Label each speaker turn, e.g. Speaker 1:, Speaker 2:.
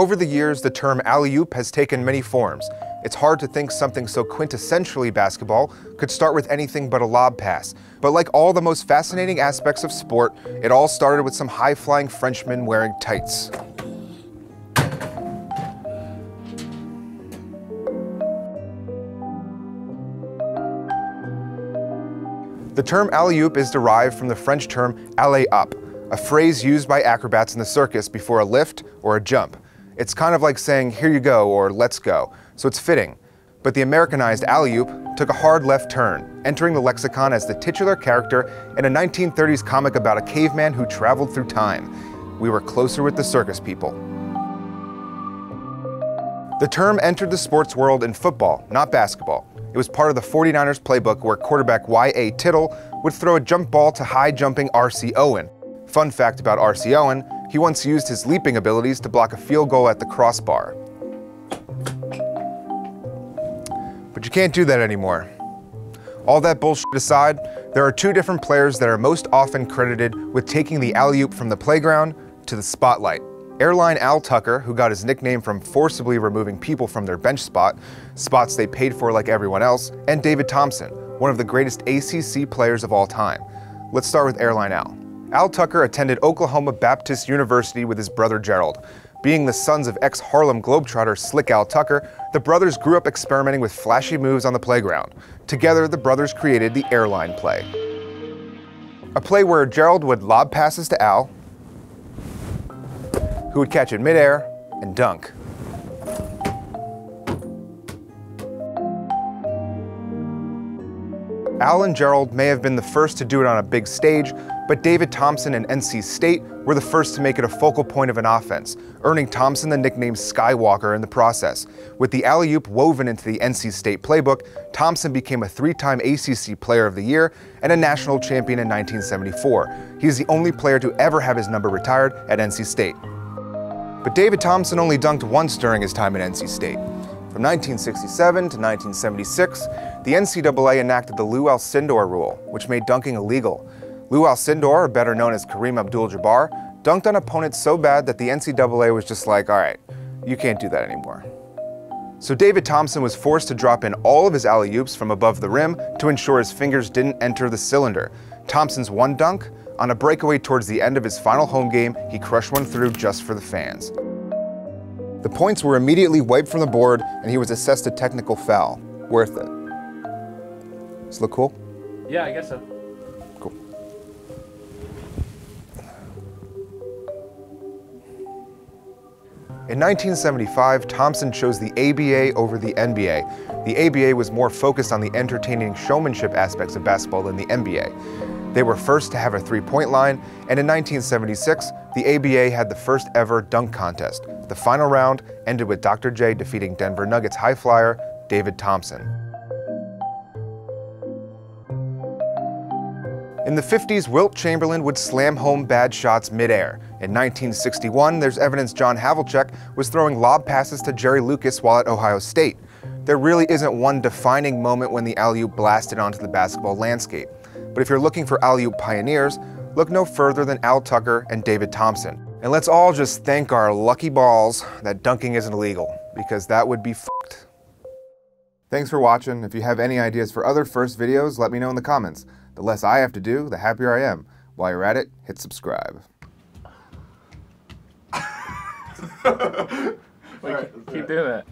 Speaker 1: Over the years, the term alley-oop has taken many forms. It's hard to think something so quintessentially basketball could start with anything but a lob pass. But like all the most fascinating aspects of sport, it all started with some high-flying Frenchmen wearing tights. The term alley-oop is derived from the French term allez-hop, a phrase used by acrobats in the circus before a lift or a jump. It's kind of like saying, here you go, or let's go, so it's fitting. But the Americanized alley-oop took a hard left turn, entering the lexicon as the titular character in a 1930s comic about a caveman who traveled through time. We were closer with the circus people. The term entered the sports world in football, not basketball. It was part of the 49ers playbook where quarterback Y.A. Tittle would throw a jump ball to high jumping R.C. Owen. Fun fact about R.C. Owen, he once used his leaping abilities to block a field goal at the crossbar. But you can't do that anymore. All that bullshit aside, there are two different players that are most often credited with taking the alley-oop from the playground to the spotlight. Airline Al Tucker, who got his nickname from forcibly removing people from their bench spot, spots they paid for like everyone else, and David Thompson, one of the greatest ACC players of all time. Let's start with Airline Al. Al Tucker attended Oklahoma Baptist University with his brother Gerald. Being the sons of ex-Harlem Globetrotter Slick Al Tucker, the brothers grew up experimenting with flashy moves on the playground. Together, the brothers created the airline play. A play where Gerald would lob passes to Al, who would catch it midair and dunk. Al and Gerald may have been the first to do it on a big stage, but David Thompson and NC State were the first to make it a focal point of an offense, earning Thompson the nickname Skywalker in the process. With the alley-oop woven into the NC State playbook, Thompson became a three-time ACC Player of the Year and a national champion in 1974. He is the only player to ever have his number retired at NC State. But David Thompson only dunked once during his time at NC State. From 1967 to 1976, the NCAA enacted the Lou Alcindor rule, which made dunking illegal. Lou Alcindor, better known as Kareem Abdul-Jabbar, dunked on opponents so bad that the NCAA was just like, all right, you can't do that anymore. So David Thompson was forced to drop in all of his alley-oops from above the rim to ensure his fingers didn't enter the cylinder. Thompson's one dunk on a breakaway towards the end of his final home game, he crushed one through just for the fans. The points were immediately wiped from the board and he was assessed a technical foul. Worth it. Does it look cool?
Speaker 2: Yeah, I guess so.
Speaker 1: Cool. In 1975, Thompson chose the ABA over the NBA. The ABA was more focused on the entertaining showmanship aspects of basketball than the NBA. They were first to have a three-point line, and in 1976, the ABA had the first ever dunk contest. The final round ended with Dr. J defeating Denver Nuggets high flyer David Thompson. In the 50s, Wilt Chamberlain would slam home bad shots midair. In 1961, there's evidence John Havlicek was throwing lob passes to Jerry Lucas while at Ohio State. There really isn't one defining moment when the alley-oop blasted onto the basketball landscape. But if you're looking for alley-oop pioneers, look no further than Al Tucker and David Thompson. And let's all just thank our lucky balls that dunking isn't illegal, because that would be fucked. Thanks for watching. If you have any ideas for other first videos, let me know in the comments. The less I have to do, the happier I am. While you're at it, hit subscribe.
Speaker 2: Wait, keep doing that.